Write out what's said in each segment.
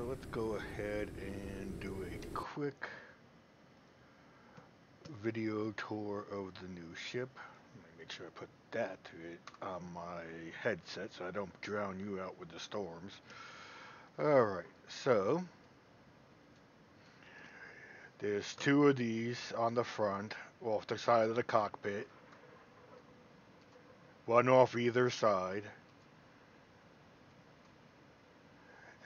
so let's go ahead and do a quick video tour of the new ship. Let me make sure I put that to it on my headset so I don't drown you out with the storms. Alright, so there's two of these on the front, off the side of the cockpit. One off either side.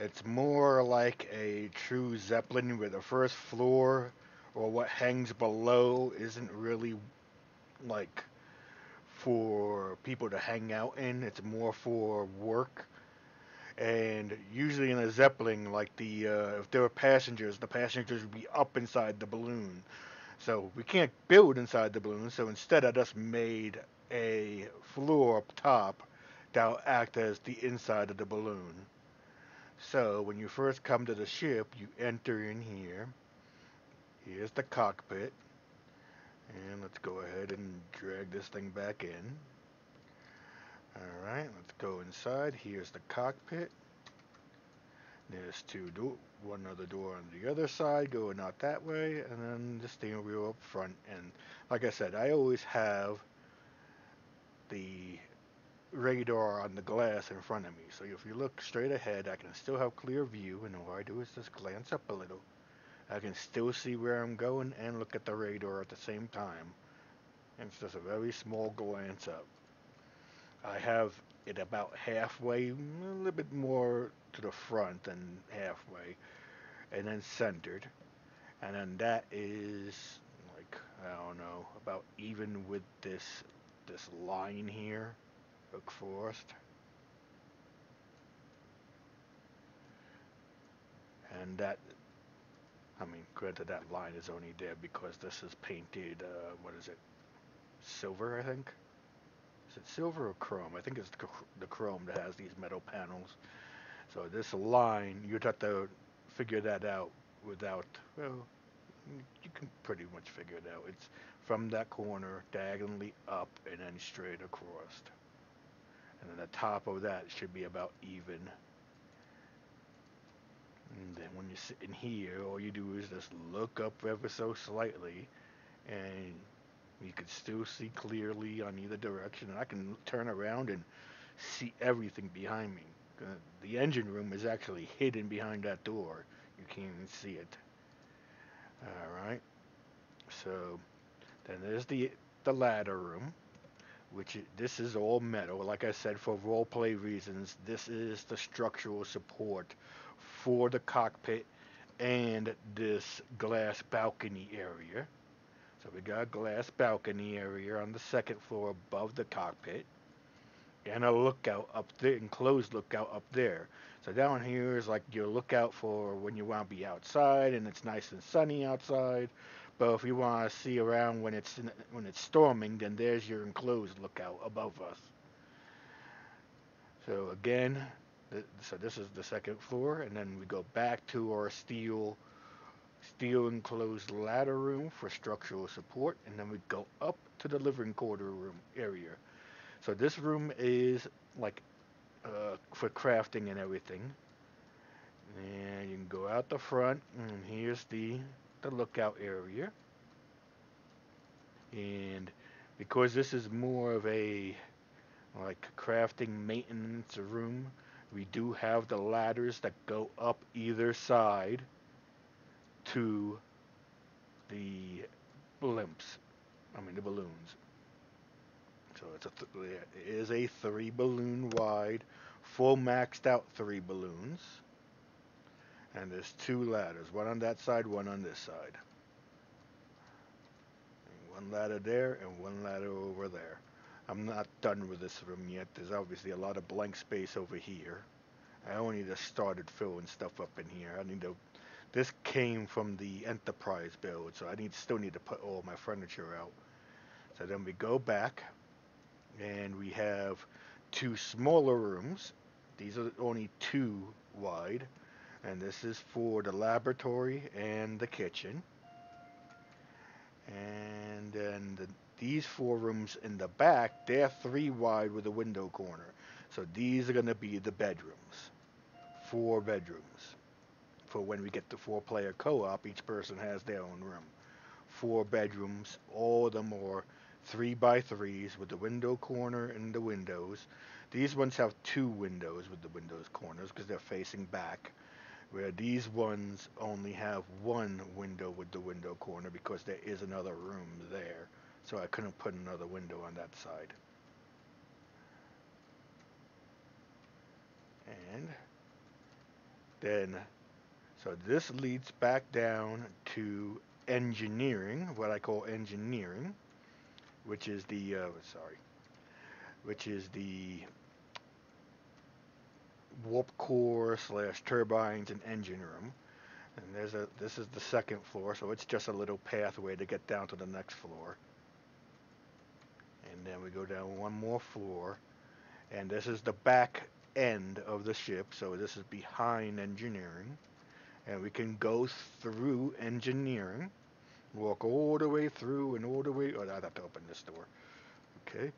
It's more like a true Zeppelin where the first floor or what hangs below isn't really like for people to hang out in. It's more for work. And usually in a Zeppelin, like the uh, if there were passengers, the passengers would be up inside the balloon. So we can't build inside the balloon. So instead, I just made a floor up top that'll act as the inside of the balloon. So when you first come to the ship, you enter in here. Here's the cockpit. And let's go ahead and drag this thing back in. Alright, let's go inside. Here's the cockpit. There's two door, one other door on the other side going out that way, and then the steering wheel up front. And like I said, I always have the radar on the glass in front of me. So if you look straight ahead, I can still have clear view, and all I do is just glance up a little. I can still see where I'm going and look at the radar at the same time. And it's just a very small glance up. I have it about halfway, a little bit more to the front than halfway, and then centered. And then that is like, I don't know, about even with this this line here, Oak Forest. And that I mean, granted, that line is only there because this is painted, uh, what is it? Silver, I think? Is it silver or chrome? I think it's the, the chrome that has these metal panels. So this line, you'd have to figure that out without, well, you can pretty much figure it out. It's from that corner diagonally up and then straight across. And then the top of that should be about even. And then when you're sitting here, all you do is just look up ever so slightly, and you can still see clearly on either direction. And I can turn around and see everything behind me. Uh, the engine room is actually hidden behind that door. You can't even see it. All right. So then there's the the ladder room, which this is all metal. Like I said, for role play reasons, this is the structural support for the cockpit and this glass balcony area. So we got a glass balcony area on the second floor above the cockpit and a lookout up there, enclosed lookout up there. So down here is like your lookout for when you want to be outside and it's nice and sunny outside. But if you want to see around when it's when it's storming, then there's your enclosed lookout above us. So again, so this is the second floor, and then we go back to our steel steel enclosed ladder room for structural support, and then we go up to the living quarter room area. So this room is like uh, for crafting and everything. And you can go out the front, and here's the the lookout area. And because this is more of a like crafting maintenance room, we do have the ladders that go up either side to the blimps. I mean the balloons. So it's a th- it is a three balloon wide, full maxed out three balloons. And there's two ladders, one on that side, one on this side. One ladder there and one ladder over there. I'm not done with this room yet. There's obviously a lot of blank space over here. I only just started filling stuff up in here. I need to. This came from the Enterprise build, so I need still need to put all my furniture out. So then we go back, and we have two smaller rooms. These are only two wide, and this is for the laboratory and the kitchen. And then the these four rooms in the back, they're three wide with a window corner. So these are going to be the bedrooms. Four bedrooms. for when we get the four-player co-op, each person has their own room. Four bedrooms, all of them are three by threes with the window corner and the windows. These ones have two windows with the windows corners because they're facing back, where these ones only have one window with the window corner because there is another room there. So I couldn't put another window on that side. And then, so this leads back down to engineering, what I call engineering, which is the, uh, sorry, which is the warp core slash turbines and engine room. And there's a, this is the second floor, so it's just a little pathway to get down to the next floor. And then we go down one more floor, and this is the back end of the ship, so this is behind engineering. And we can go through engineering, walk all the way through and all the way, oh, I'd have to open this door. Okay.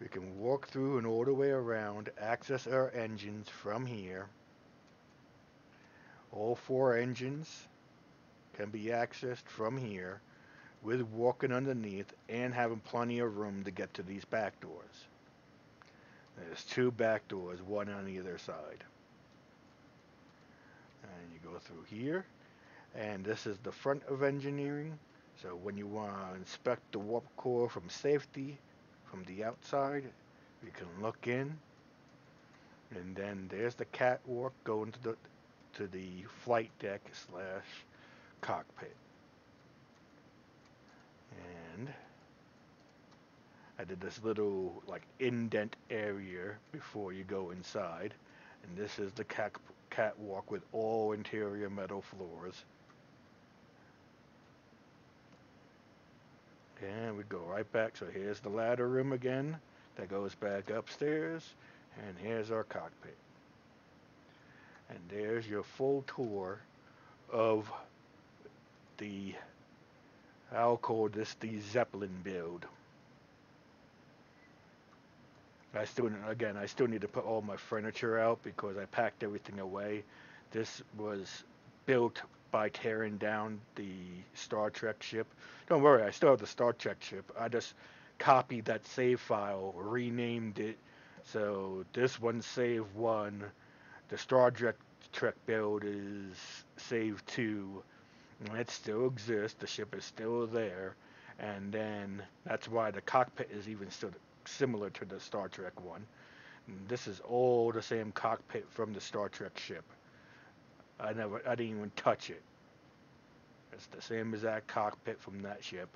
We can walk through and all the way around, access our engines from here. All four engines can be accessed from here with walking underneath and having plenty of room to get to these back doors. There's two back doors, one on either side. And you go through here, and this is the front of engineering. So when you want to inspect the warp core from safety, from the outside, you can look in, and then there's the catwalk going to the to the flight deck slash cockpit. And I did this little like indent area before you go inside. And this is the cat catwalk with all interior metal floors. And we go right back. So here's the ladder room again that goes back upstairs. And here's our cockpit. And there's your full tour of the, I'll call this the Zeppelin build. I still, again, I still need to put all my furniture out because I packed everything away. This was built by tearing down the Star Trek ship. Don't worry, I still have the Star Trek ship. I just copied that save file, renamed it. So this one save one, the Star Trek Trek build is save two. It still exists. The ship is still there, and then that's why the cockpit is even still similar to the Star Trek one. And this is all the same cockpit from the Star Trek ship. I never, I didn't even touch it. It's the same exact cockpit from that ship.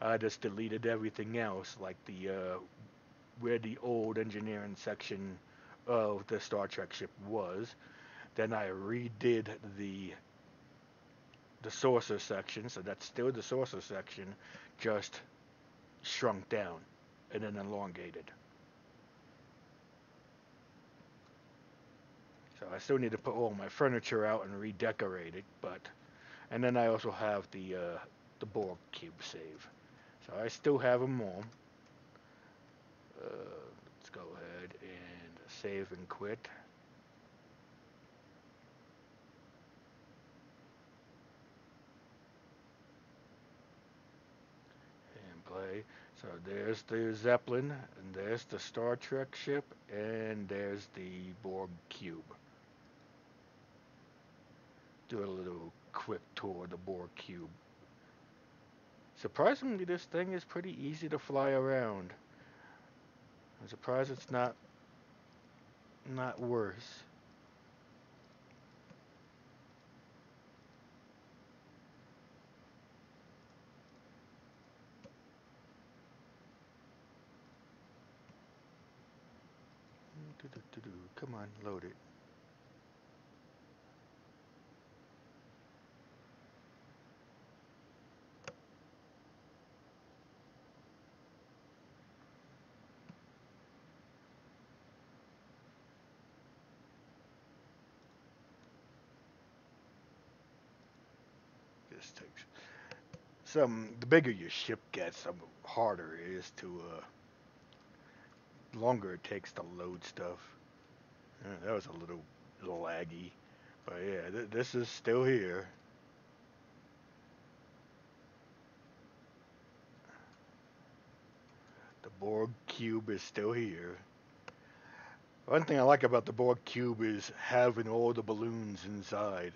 I just deleted everything else, like the uh, where the old engineering section of the Star Trek ship was. Then I redid the the saucer section, so that's still the saucer section, just shrunk down and then elongated. I still need to put all my furniture out and redecorate it, but and then I also have the uh, the Borg cube save. So I still have them all. Uh, let's go ahead and save and quit. And play. So there's the Zeppelin, and there's the Star Trek ship, and there's the Borg cube. Do a little quick tour of the Borg cube. Surprisingly, this thing is pretty easy to fly around. I'm surprised it's not not worse. Come on, load it. This takes some. The bigger your ship gets, the harder it is to. Uh, longer it takes to load stuff. Uh, that was a little, little laggy, But yeah, th- this is still here. The Borg cube is still here. One thing I like about the Borg cube is having all the balloons inside.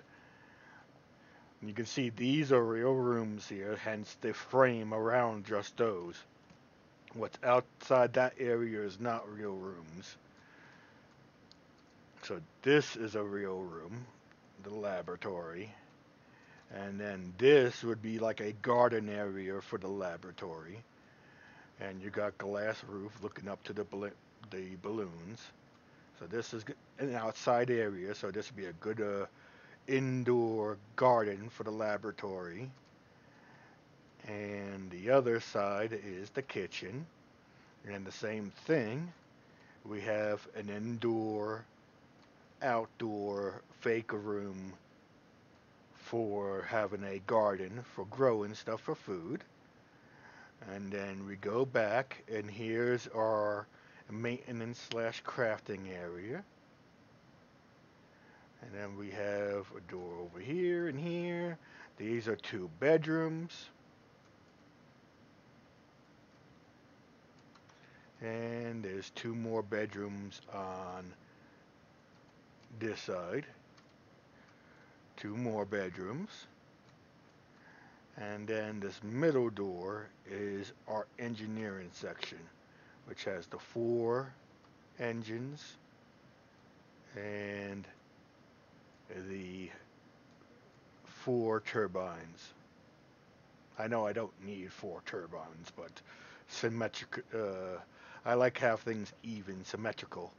You can see these are real rooms here, hence the frame around just those. What's outside that area is not real rooms. So this is a real room, the laboratory. And then this would be like a garden area for the laboratory. And you got glass roof looking up to the the balloons. So this is an outside area, so this would be a good uh, indoor garden for the laboratory. And the other side is the kitchen. And the same thing, we have an indoor, outdoor fake room for having a garden for growing stuff for food. And then we go back, and here's our maintenance slash crafting area. And then we have a door over here and here. These are two bedrooms. And there's two more bedrooms on this side. Two more bedrooms. And then this middle door is our engineering section, which has the four engines and the four turbines. I know I don't need four turbines, but symmetric. Uh, I like to have things even, symmetrical.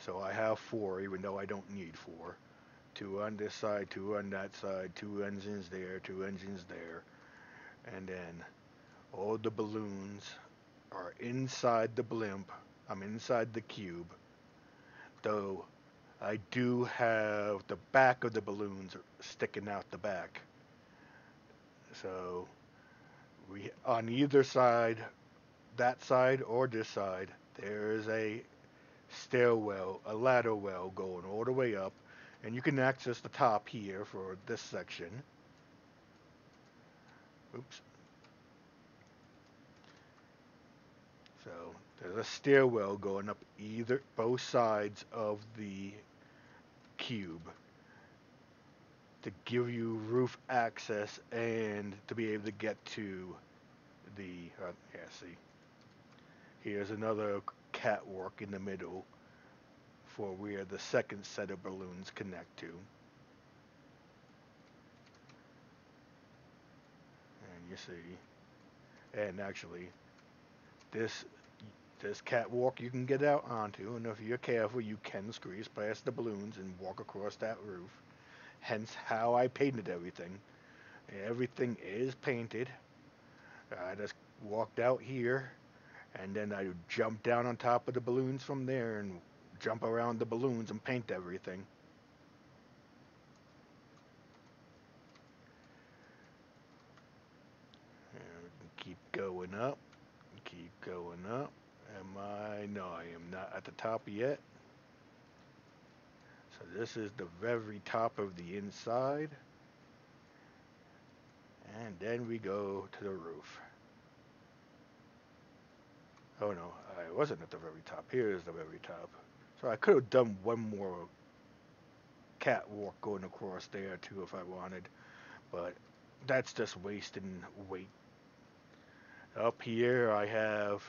So I have four, even though I don't need four. Two on this side, two on that side, two engines there, two engines there. And then all the balloons are inside the blimp. I'm inside the cube. Though I do have the back of the balloons sticking out the back. So we on either side, that side or this side, there is a stairwell, a ladder well going all the way up, and you can access the top here for this section. Oops. So there's a stairwell going up either both sides of the cube to give you roof access and to be able to get to the uh, yeah see. Here's another catwalk in the middle for where the second set of balloons connect to. And you see. And actually this this catwalk you can get out onto, and if you're careful, you can squeeze past the balloons and walk across that roof. Hence how I painted everything. Everything is painted. I just walked out here, and then I jump down on top of the balloons from there and jump around the balloons and paint everything. Keep going up, keep going up. I? No, I am not at the top yet. So this is the very top of the inside. And then we go to the roof. Oh no, I wasn't at the very top. Here is the very top. So I could have done one more catwalk going across there too if I wanted. But that's just wasting weight. Up here I have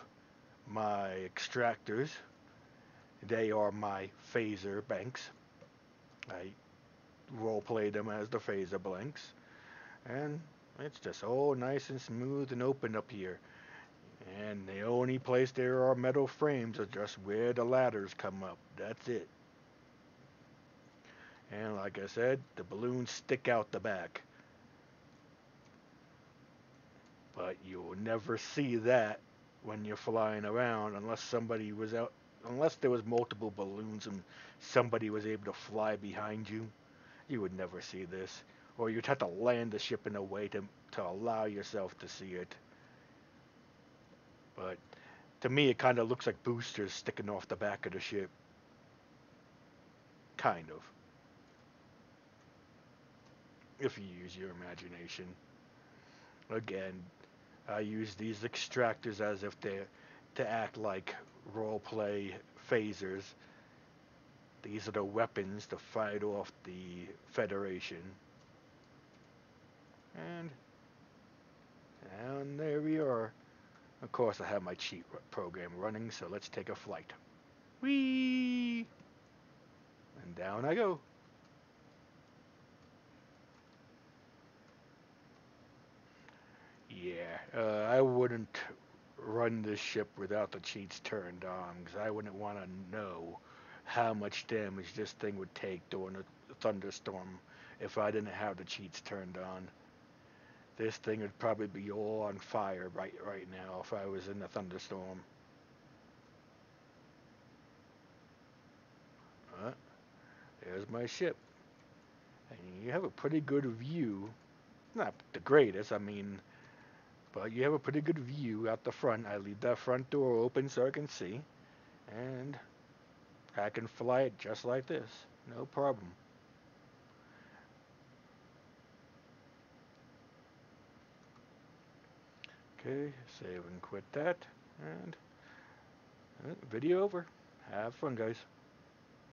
my extractors. They are my phaser banks. I role play them as the phaser blanks. And it's just all nice and smooth and open up here. And the only place there are metal frames are just where the ladders come up. That's it. And like I said, the balloons stick out the back. But you'll never see that when you're flying around unless somebody was out unless there was multiple balloons and somebody was able to fly behind you you would never see this. Or you'd have to land the ship in a way to to allow yourself to see it. But to me it kind of looks like boosters sticking off the back of the ship. Kind of. If you use your imagination. Again, I use these extractors as if they're to act like roleplay phasers. These are the weapons to fight off the Federation. And, and there we are. Of course, I have my cheat program running, so let's take a flight. Whee! And down I go. Yeah, uh, I wouldn't run this ship without the cheats turned on, because I wouldn't want to know how much damage this thing would take during a thunderstorm if I didn't have the cheats turned on. This thing would probably be all on fire right right now if I was in a thunderstorm. Uh, there's my ship. And you have a pretty good view. Not the greatest, I mean, but you have a pretty good view out the front. I leave that front door open so I can see. And I can fly it just like this. No problem. Okay, save and quit that. And uh, video over. Have fun, guys.